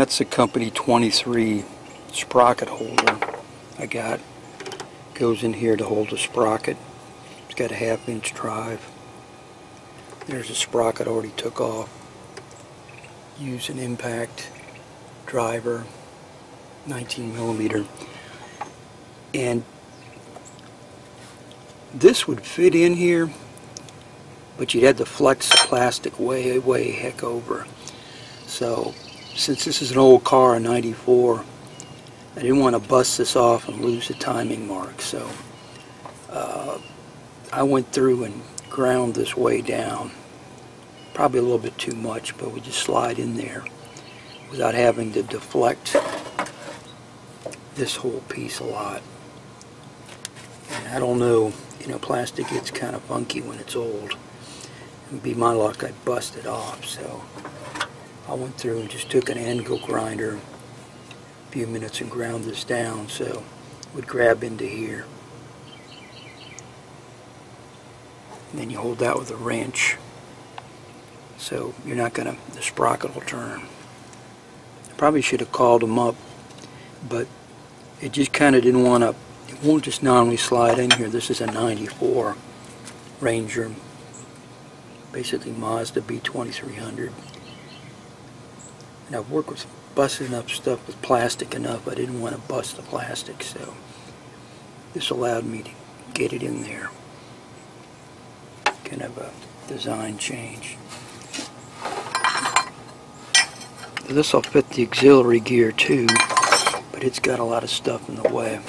That's the company 23 sprocket holder I got. Goes in here to hold the sprocket. It's got a half inch drive. There's a sprocket already took off. Use an impact driver, 19 millimeter. And this would fit in here, but you'd have to flex the plastic way, way heck over. So, since this is an old car, a 94, I didn't want to bust this off and lose the timing mark. So, uh, I went through and ground this way down. Probably a little bit too much, but we just slide in there without having to deflect this whole piece a lot. And I don't know, you know, plastic gets kind of funky when it's old. It'd be my luck I busted off, so I went through and just took an angle grinder a few minutes and ground this down so it would grab into here. And then you hold that with a wrench so you're not going to, the sprocket will turn. I probably should have called them up, but it just kind of didn't want to, it won't just normally slide in here. This is a 94 Ranger, basically Mazda B2300. And I've worked with busting up stuff with plastic enough, I didn't want to bust the plastic, so this allowed me to get it in there. Kind of a design change. This will fit the auxiliary gear too, but it's got a lot of stuff in the way.